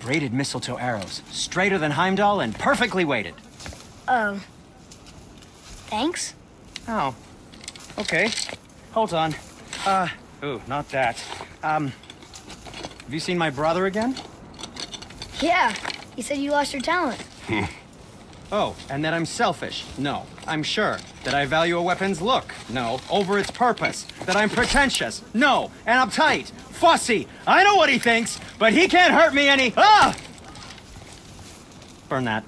Braided mistletoe arrows, straighter than Heimdall and perfectly weighted. Um. Thanks? Oh. Okay. Hold on. Uh, ooh, not that. Um, have you seen my brother again? Yeah, he said you lost your talent. Oh, and that I'm selfish? No, I'm sure. That I value a weapon's look? No, over its purpose. That I'm pretentious? No, and uptight, fussy. I know what he thinks, but he can't hurt me any. Ah! Burn that.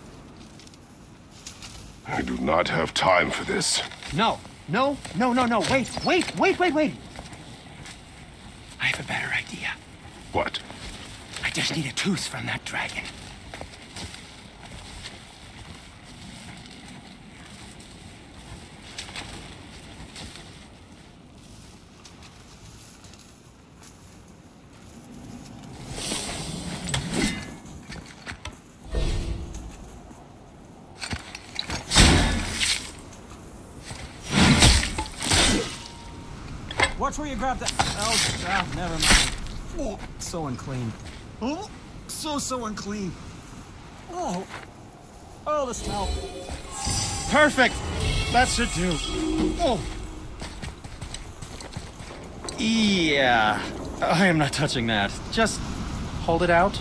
I do not have time for this. No, no, no, no, no. Wait, wait, wait, wait, wait. I have a better idea. What? I just need a tooth from that dragon. Watch where you grab that. Oh, ah, never mind. Oh, so unclean. Oh, so, so unclean. Oh, oh, the smell. Perfect. That should do. Oh. Yeah. I am not touching that. Just hold it out.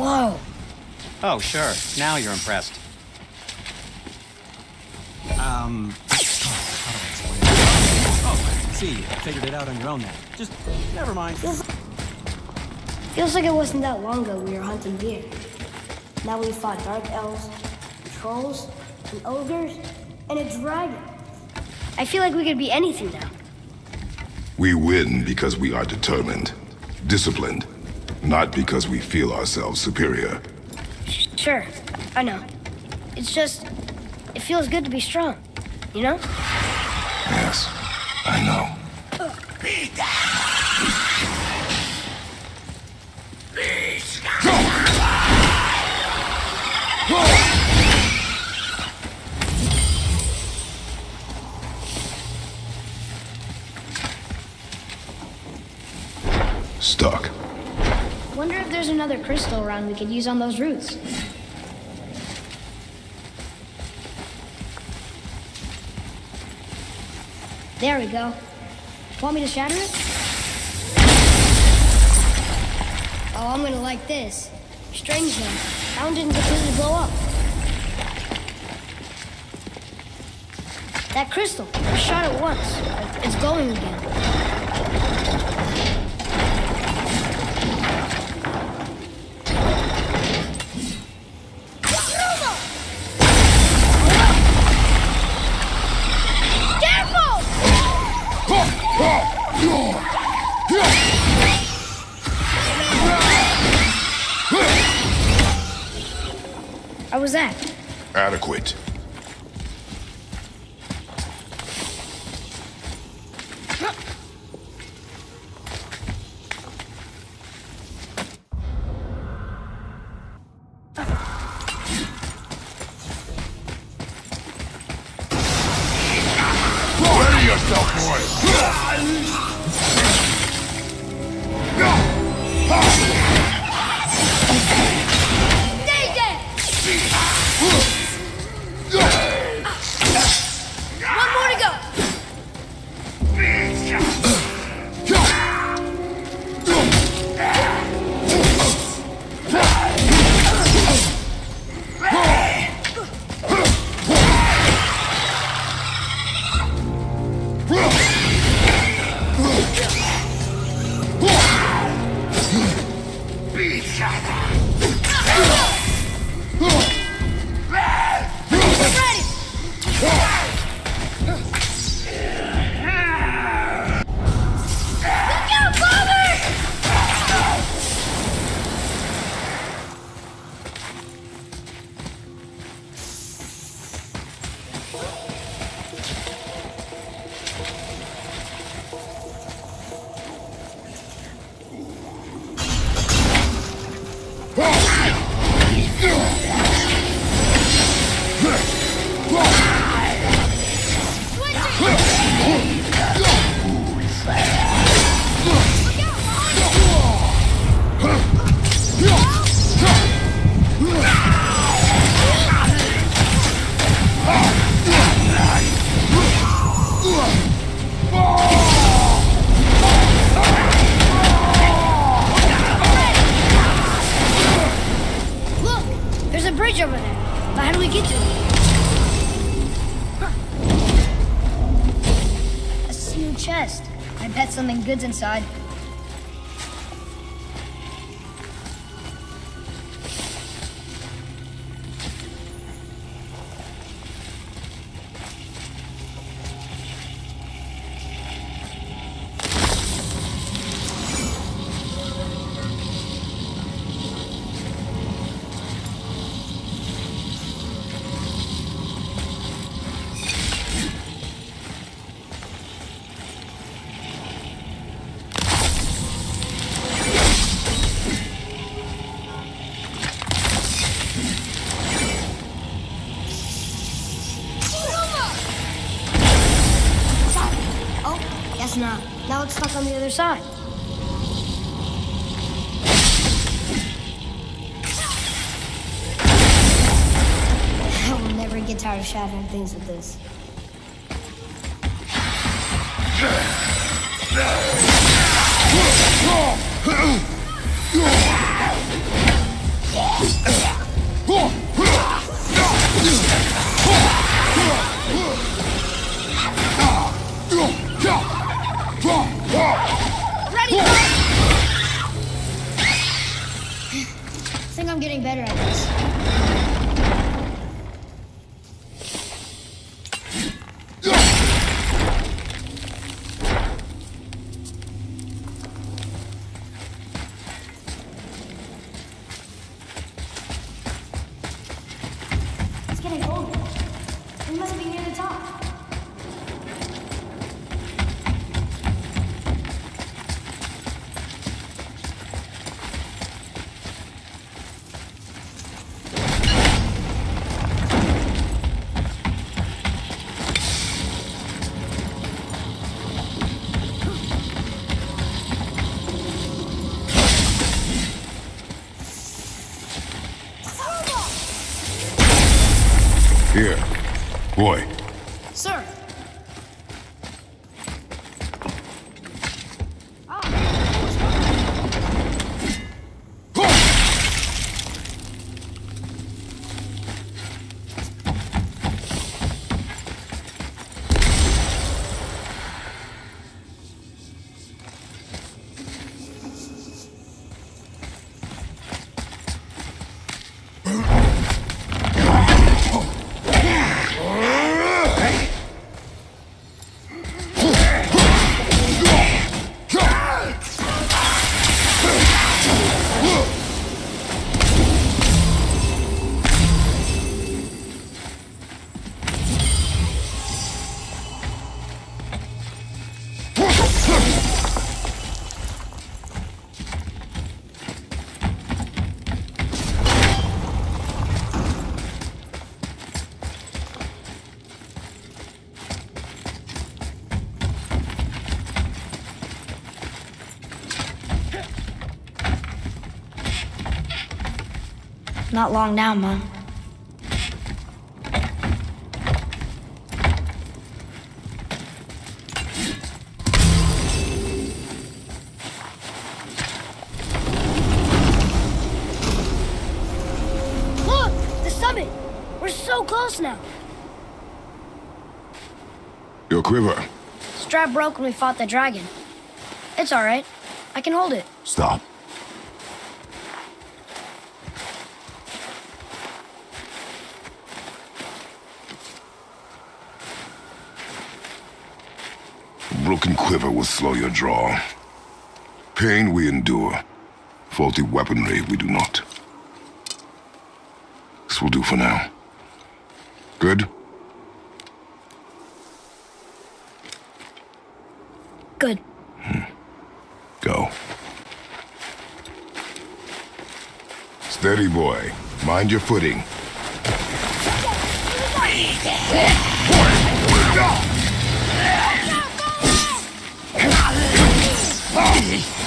Whoa. Oh, sure. Now you're impressed. Um, how do I explain it? Oh, I see, you figured it out on your own now. Just, never mind. Feels, feels like it wasn't that long ago we were hunting deer. Now we fought dark elves, trolls, and ogres, and a dragon. I feel like we could be anything now. We win because we are determined, disciplined, not because we feel ourselves superior. Sure, I know. It's just, it feels good to be strong, you know? Yes, I know. Stuck. There's another crystal around we could use on those roots. There we go. Want me to shatter it? Oh, I'm gonna like this. Strange though. That one didn't completely blow up. That crystal, I shot it once. It's glowing again. Adequate. Arthur! Inside. Guess not. Now it's stuck on the other side. I will never get tired of shattering things with this. better at this. Not long now, Mom. Look! The summit! We're so close now! your quiver. Strap broke when we fought the dragon. It's alright. I can hold it. Stop. A broken quiver will slow your draw. Pain we endure. Faulty weaponry we do not. This will do for now. Good? Good. Hmm. Go. Steady, boy. Mind your footing. Enemies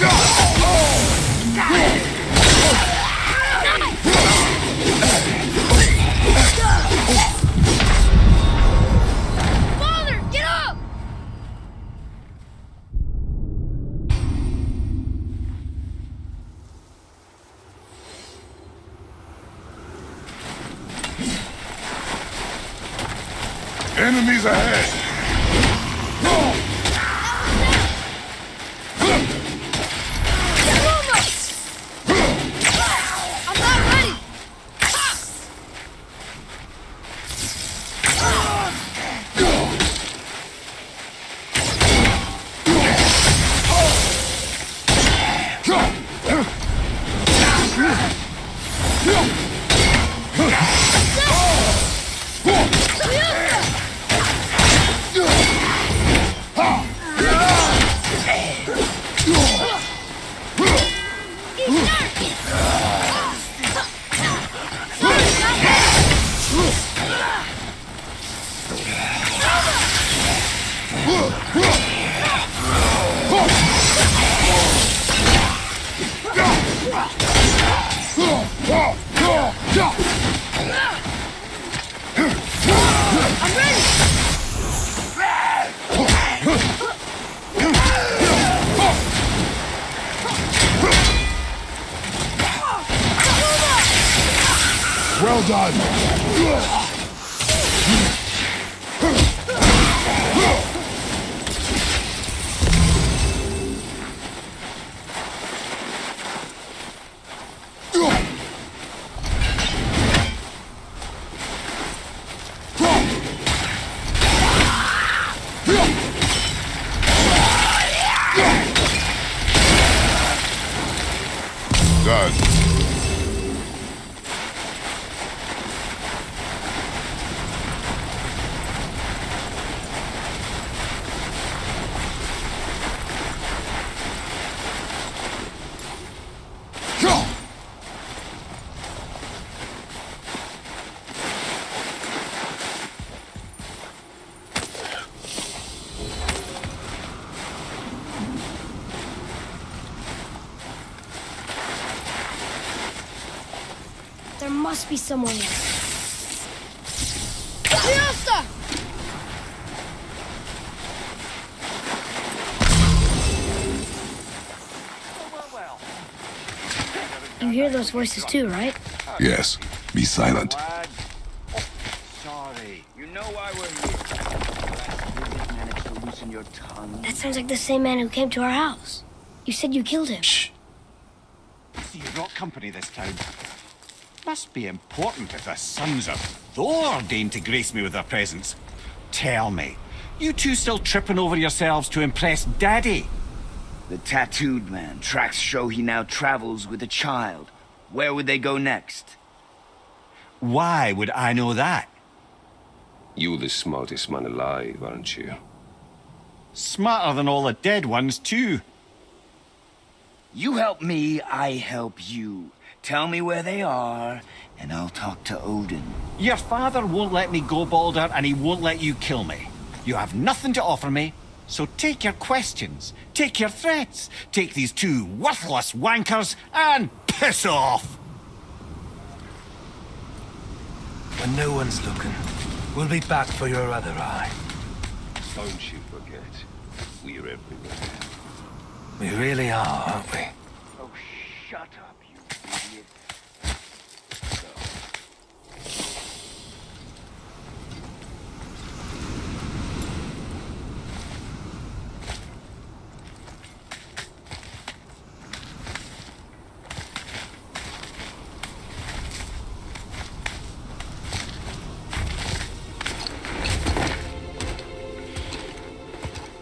must be someone there. Fiesta! You hear those voices too, right? Yes. Be silent. Sorry. You know why we're here. Last you didn't manage to loosen your tongue. That sounds like the same man who came to our house. You said you killed him. Shh. You brought company this time. Must be important if the sons of Thor deign to grace me with their presence. Tell me, you two still tripping over yourselves to impress Daddy? The tattooed man. Tracks show he now travels with a child. Where would they go next? Why would I know that? You're the smartest man alive, aren't you? Smarter than all the dead ones, too. You help me, I help you. Tell me where they are, and I'll talk to Odin. Your father won't let me go, Baldur, and he won't let you kill me. You have nothing to offer me, so take your questions, take your threats, take these two worthless wankers, and piss off! When no one's looking, we'll be back for your other eye. Don't you forget, we're everywhere. We really are, aren't we? Oh, shut up, you idiot.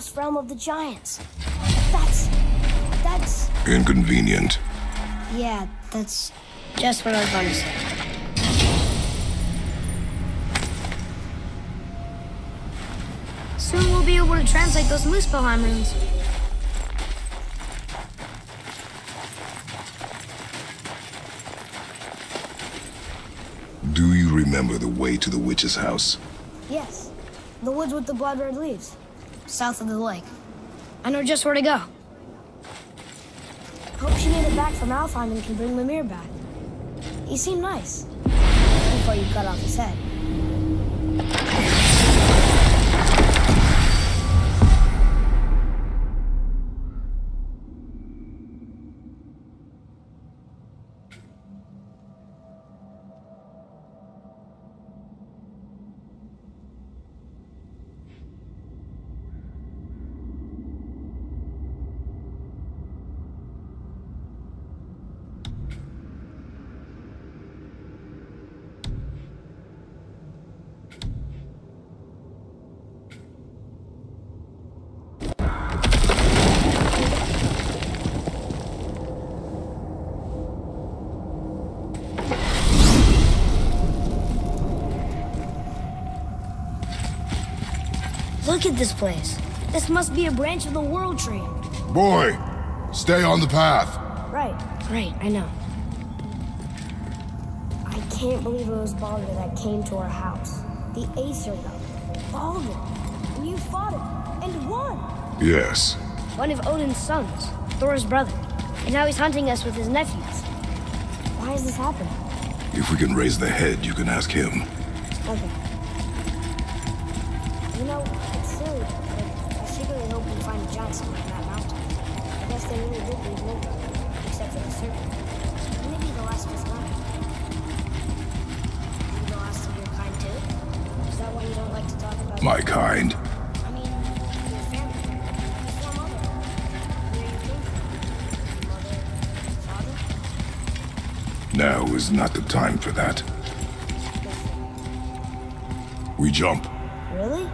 Lost realm of the giants. That's. That's. Inconvenient. Yeah, that's just what I was going to say. Soon we'll be able to translate those Muspelheim runes. Do you remember the way to the witch's house? Yes. The woods with the blood red leaves. South of the lake. I know just where to go. Hope she made it back from Alfheim and can bring Mimir back. He seemed nice. Before you cut off his head. Look at this place. This must be a branch of the World Tree. Boy, stay on the path. Right, right, I know. I can't believe it was Baldur that came to our house. The Aesir God. Baldur. And you fought him. And won. Yes. One of Odin's sons. Thor's brother. And now he's hunting us with his nephews. Why is this happening? If we can raise the head, you can ask him. Okay. You know, it's silly, but I secretly hope that mountain. I guess they really did leave Midgard, except for the serpent. Maybe the last was. Maybe the last of your kind too? Is that why you don't like to talk about My kind. You? Now is not the time for that. We jump. Really?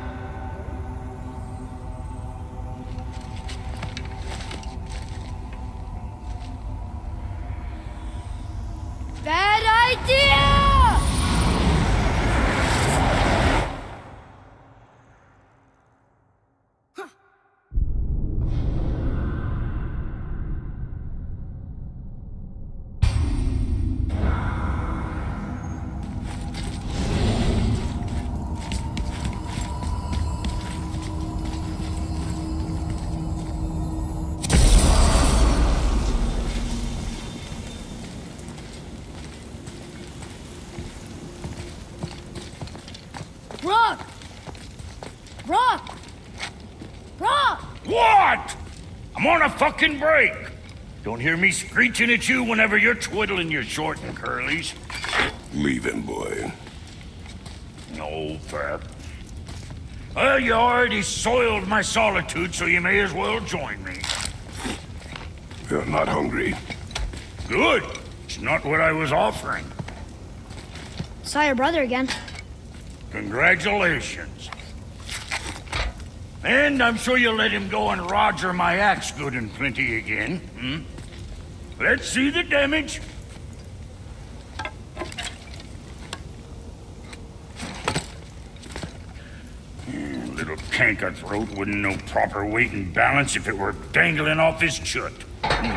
Fucking break. Don't hear me screeching at you whenever you're twiddling your short and curlies. Leave him, boy. No, Pep. Well, you already soiled my solitude, so you may as well join me. You're not hungry. Good. It's not what I was offering. Saw your brother again. Congratulations. And I'm sure you'll let him go and roger my axe good and plenty again, hmm? Let's see the damage. Hmm, Little canker throat wouldn't know proper weight and balance if it were dangling off his chut. Hmm.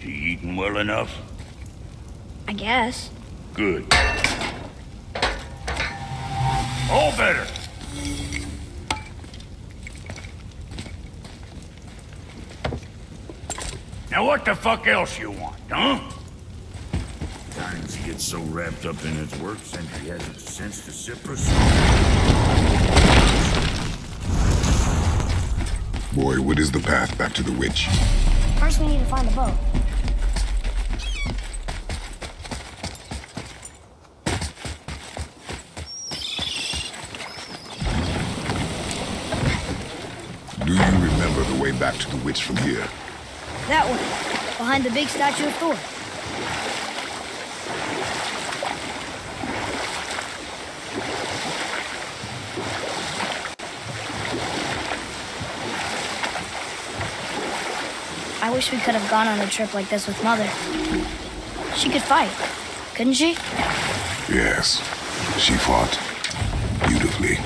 He eating well enough? I guess. Good. All better. Now what the fuck else you want, huh? Times he gets so wrapped up in his work since he hasn't sense to sip or Boy, what is the path back to the witch? First, we need to find a boat. Do you remember the way back to the witch from here? That one. Behind the big statue of Thor. I wish we could have gone on a trip like this with Mother. She could fight, couldn't she? Yes. She fought. Beautifully.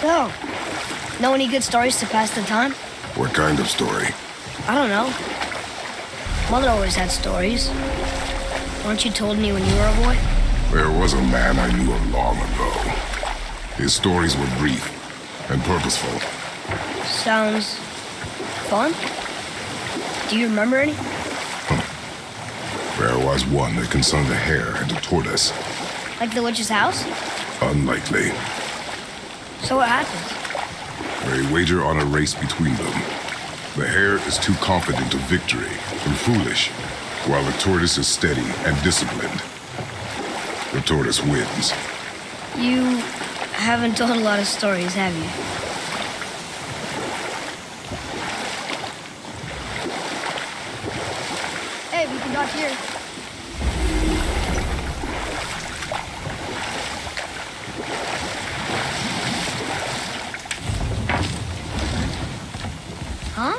So, know any good stories to pass the time? What kind of story? I don't know. Mother always had stories. Weren't you told me when you were a boy? There was a man I knew of long ago. His stories were brief and purposeful. Sounds fun? Do you remember any? There was one that concerned a hare and a tortoise. Like the witch's house? Unlikely. So what happens? They wager on a race between them. The hare is too confident of victory and foolish, while the tortoise is steady and disciplined. The tortoise wins. You haven't told a lot of stories, have you? Hey, we can dock here. Huh?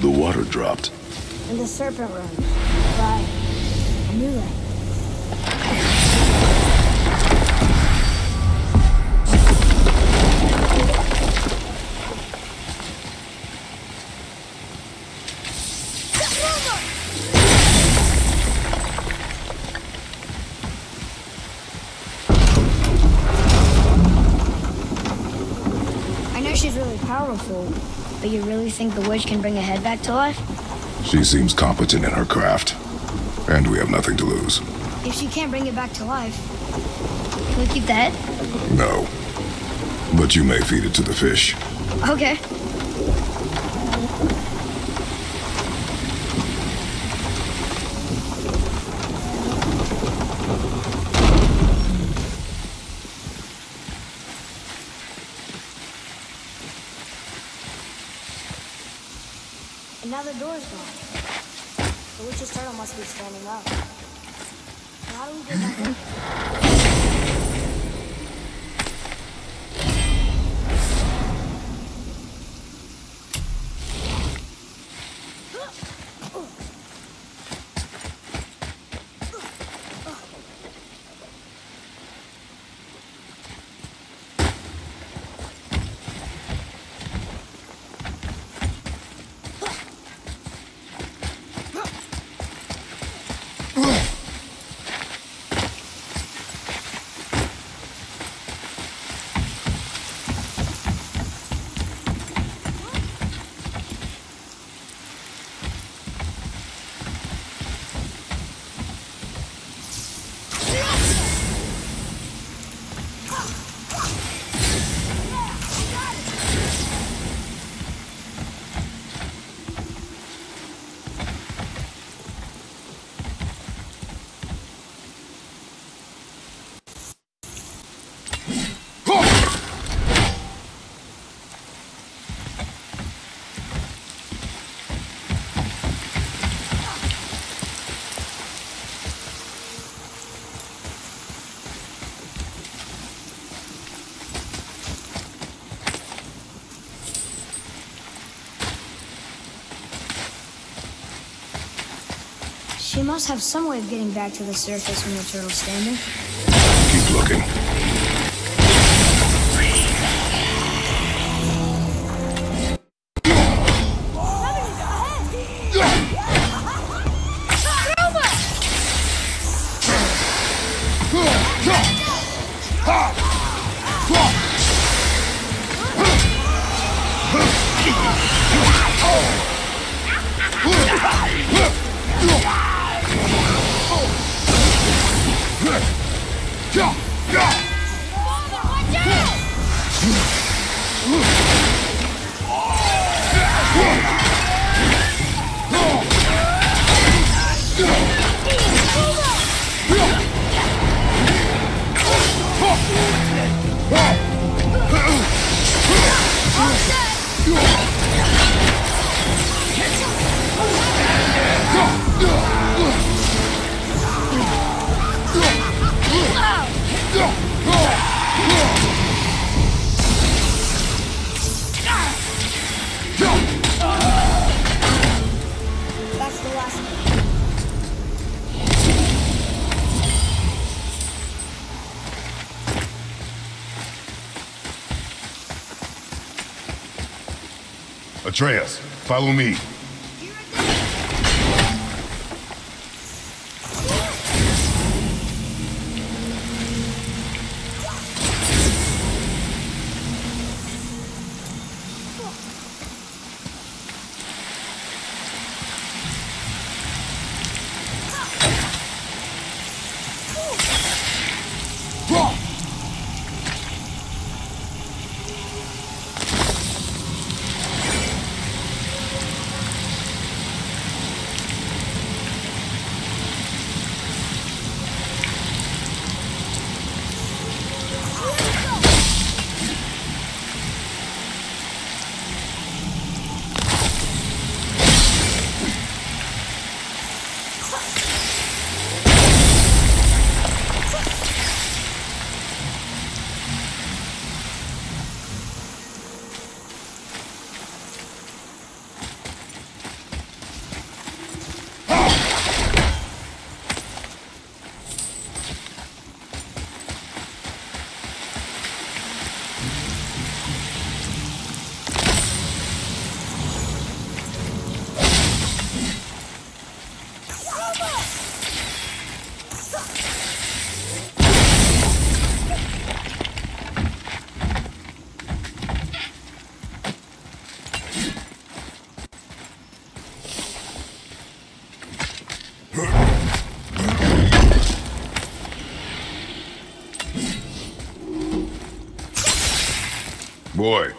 The water dropped. That. I know she's really powerful, but you really think the witch can bring a head back to life? She seems competent in her craft. And we have nothing to lose. If she can't bring it back to life, can we keep that? No. But you may feed it to the fish. Okay. The door's gone. The witch's turtle must be standing up. How do we get back She must have some way of getting back to the surface when the turtle's standing. Keep looking. Follow me. Aloy.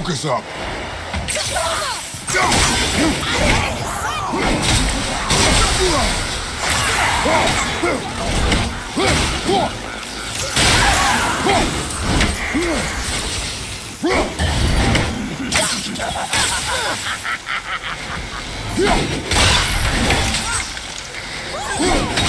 Focus up. Hey,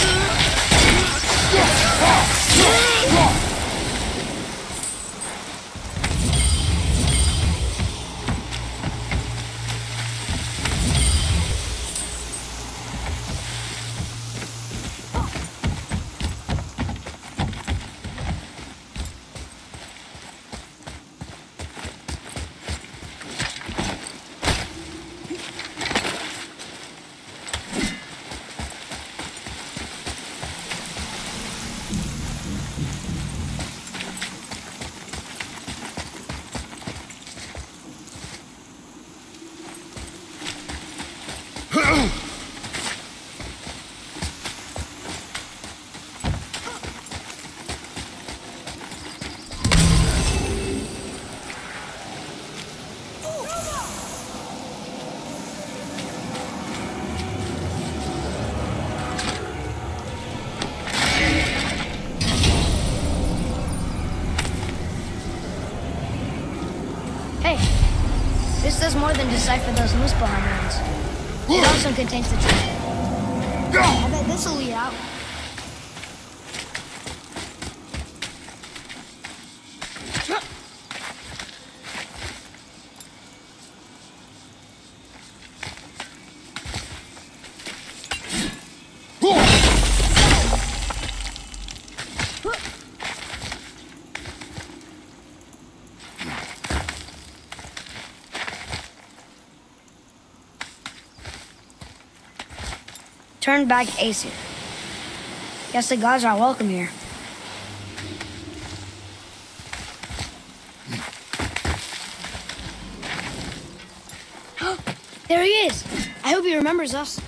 decipher those Muspelheim runes. It also contains the truth. I bet this will lead out. Back Aesir. Guess the gods are welcome here. there he is. I hope he remembers us.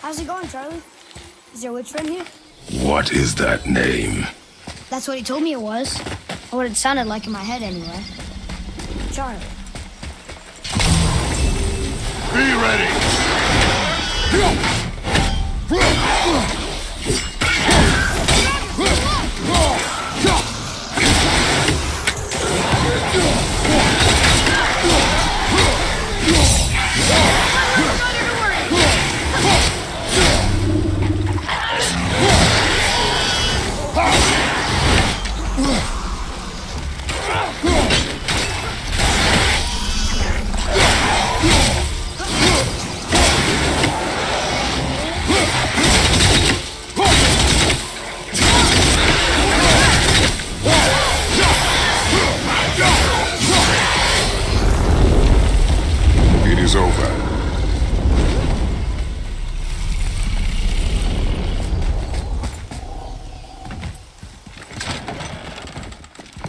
How's it going, Charlie? Is your witch friend here? What is that name? That's what he told me it was. Or what it sounded like in my head, anyway. Charlie. Be ready! It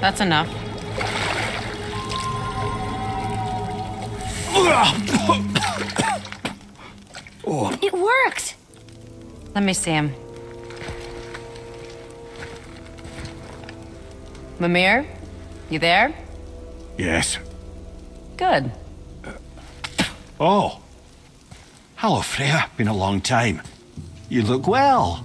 That's enough. It worked! Let me see him. Mimir? You there? Yes. Good. Oh. Hello, Freya. Been a long time. You look well.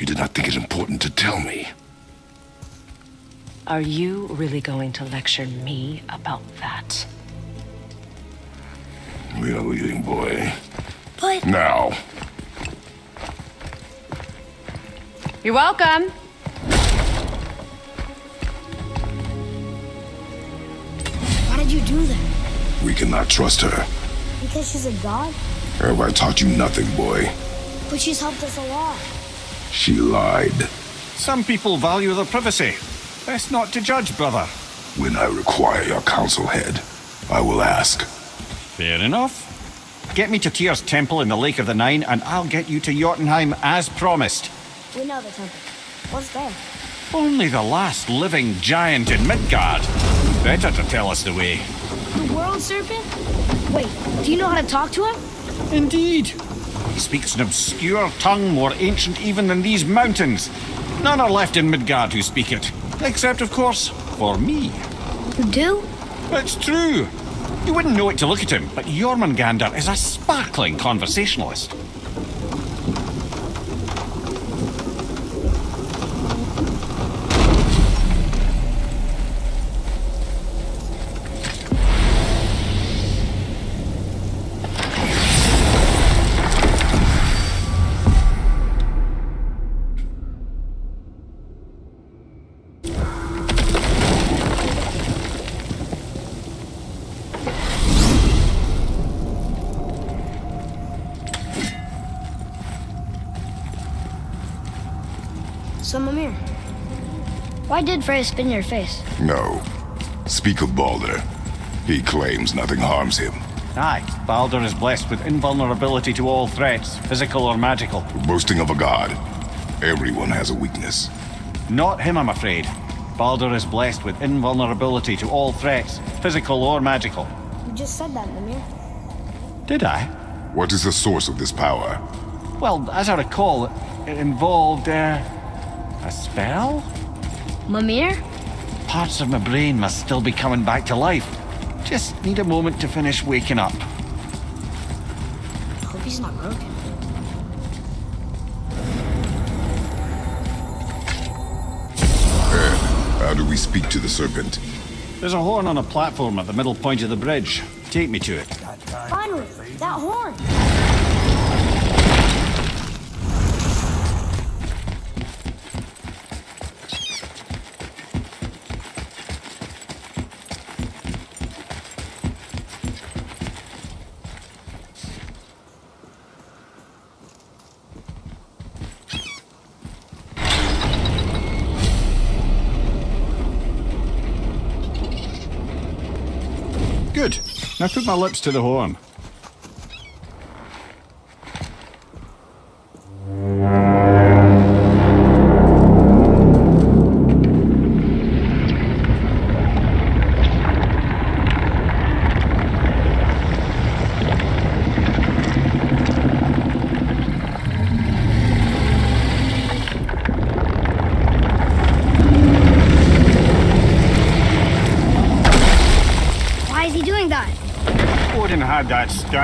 You did not think it important to tell me. Are you really going to lecture me about that? We are leaving, boy. But Now. You're welcome. why did you do that? We cannot trust her. Because she's a god? Have I taught you nothing, boy? But she's helped us a lot. She lied. Some people value their privacy. Best not to judge, brother. When I require your council head, I will ask. Fair enough. Get me to Tyr's temple in the Lake of the Nine, and I'll get you to Jotunheim as promised. We know the temple. What's there? Only the last living giant in Midgard. Better to tell us the way. The world serpent? Wait, do you know how to talk to him? Indeed. Speaks an obscure tongue more ancient even than these mountains. None are left in Midgard who speak it. Except, of course, for me. You do? It's true. You wouldn't know it to look at him, but Jormungandr is a sparkling conversationalist. Why did Freya spin your face? No. Speak of Baldur. He claims nothing harms him. Aye, Baldur is blessed with invulnerability to all threats, physical or magical. Boasting of a god. Everyone has a weakness. Not him, I'm afraid. Baldur is blessed with invulnerability to all threats, physical or magical. You just said that, Mimir. Did I? What is the source of this power? Well, as I recall, it involved, uh, a spell? Mimir? Parts of my brain must still be coming back to life. Just need a moment to finish waking up. I Hope he's not broken. Ed, how do we speak to the serpent? There's a horn on a platform at the middle point of the bridge. Take me to it. Finally, that horn! Good. Now put my lips to the horn.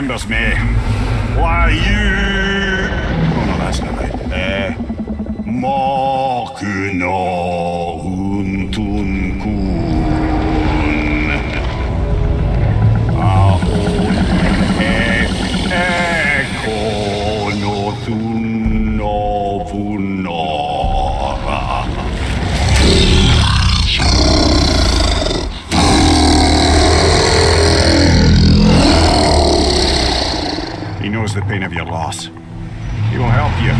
Remembers me. Why you? Oh no, that's not right. Pain of your loss. He will help you.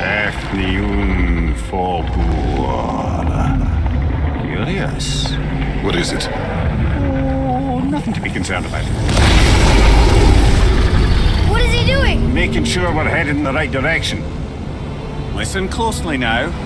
Ethniun Fogur. Curious. What is it? Oh, nothing to be concerned about. What is he doing? Making sure we're headed in the right direction. Listen closely now.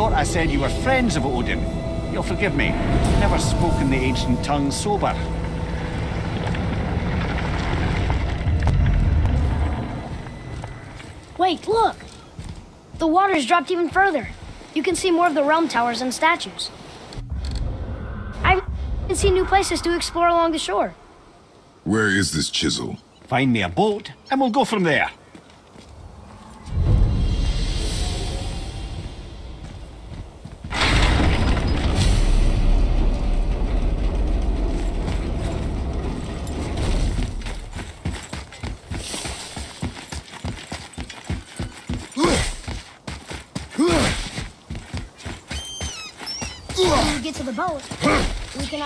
thought I said you were friends of Odin. You'll forgive me. Never spoken the ancient tongue sober. Wait, look! The water's dropped even further. You can see more of the realm towers and statues. I can see new places to explore along the shore. Where is this chisel? Find me a boat, and we'll go from there.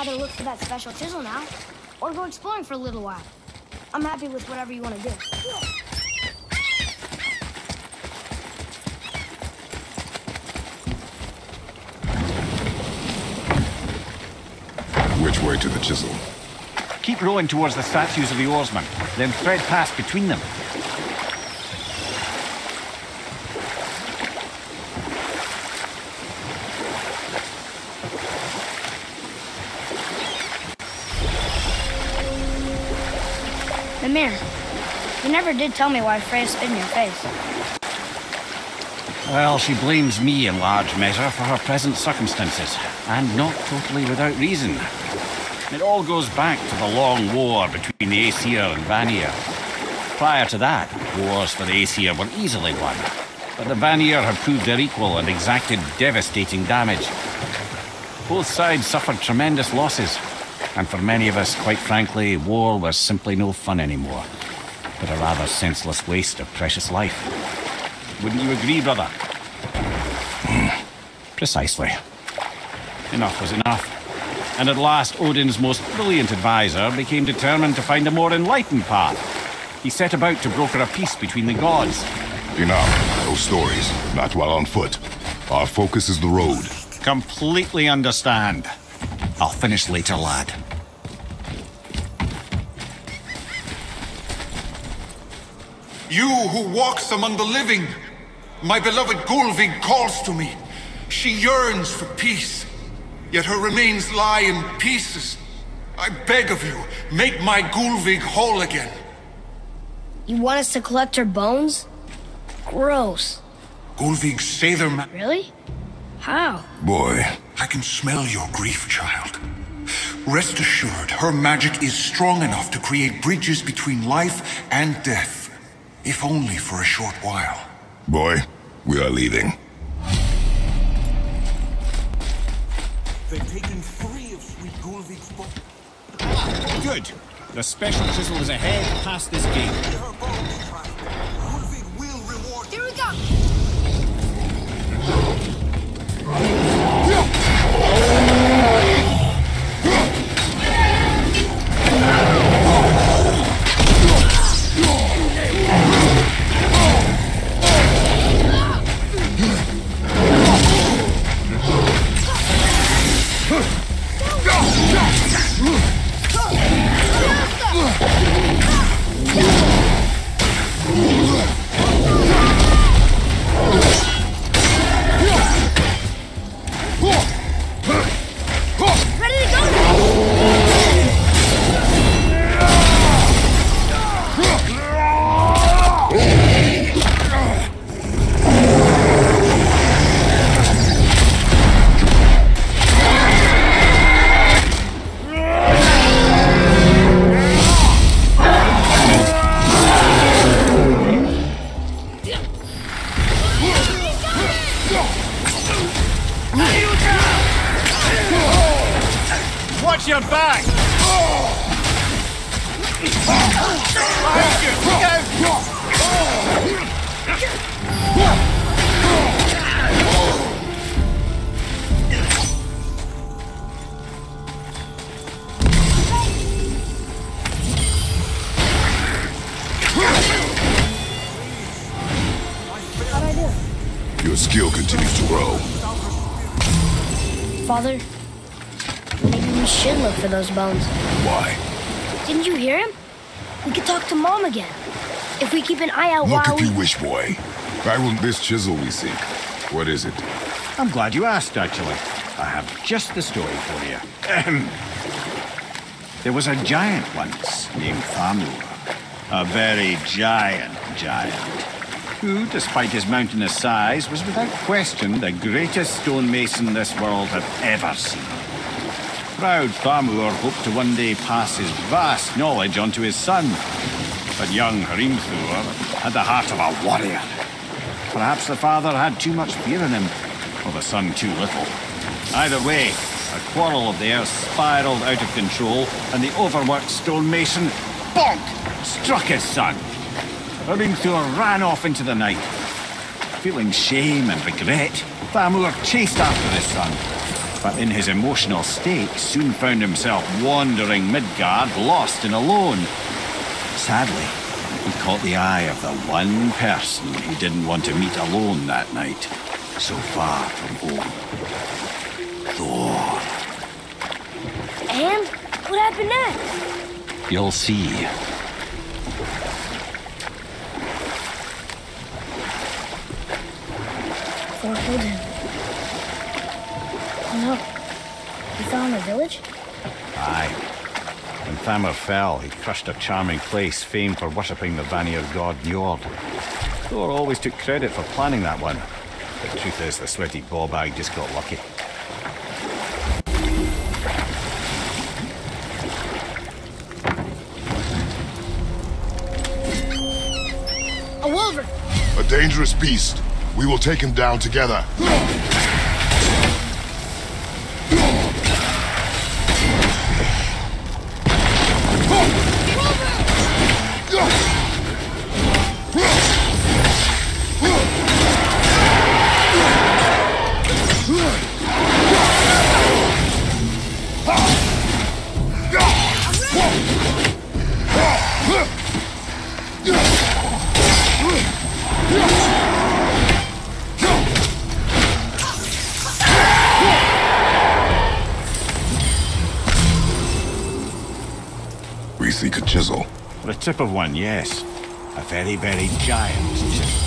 Either look for that special chisel now, or go exploring for a little while. I'm happy with whatever you want to do. Which way to the chisel? Keep rowing towards the statues of the oarsmen, then thread past between them. Mimir, you never did tell me why Freya spit in your face. Well, she blames me in large measure for her present circumstances, and not totally without reason. It all goes back to the long war between the Aesir and Vanir. Prior to that, wars for the Aesir were easily won, but the Vanir had proved their equal and exacted devastating damage. Both sides suffered tremendous losses, and for many of us, quite frankly, war was simply no fun anymore, but a rather senseless waste of precious life. Wouldn't you agree, brother? Hmm. Precisely. Enough was enough. And at last, Odin's most brilliant advisor became determined to find a more enlightened path. He set about to broker a peace between the gods. Enough. No stories. Not while on foot. Our focus is the road. Completely understand. I'll finish later, lad. You who walks among the living, my beloved Gullveig calls to me. She yearns for peace, yet her remains lie in pieces. I beg of you, make my Gullveig whole again. You want us to collect her bones? Gross. Gullveig say their ma- Really? How? Boy, I can smell your grief, child. Rest assured, her magic is strong enough to create bridges between life and death. If only for a short while. boy, we are leaving. They've taken three of Sweet Gullveig's bones. Good. The special chisel is ahead past this gate. Her. Gullveig will reward Here we go! Ready I won't this chisel we seek. What is it? I'm glad you asked, actually. I have just the story for you. Ahem. there was a giant once named Thamur. A very giant giant. Who, despite his mountainous size, was without question the greatest stonemason this world had ever seen. Proud Thamur hoped to one day pass his vast knowledge on to his son. But young Hrimthur had the heart of a warrior. Perhaps the father had too much fear in him, or the son too little. Either way, a quarrel of theirs spiraled out of control, and the overworked stonemason, bonk, struck his son. Hrimthur ran off into the night. Feeling shame and regret, Thamur chased after his son, but in his emotional state soon found himself wandering Midgard, lost and alone. Sadly, he caught the eye of the one person he didn't want to meet alone that night, so far from home. Thor. And? What happened next? You'll see. Thor killed him. Oh no. He fell in the village? Aye. When Thamur fell, he crushed a charming place famed for worshipping the Vanir god Njord. Thor always took credit for planning that one. The truth is, the sweaty ballbag just got lucky. A wulver! A dangerous beast. We will take him down together. Of one, yes. A very, very giant chisel.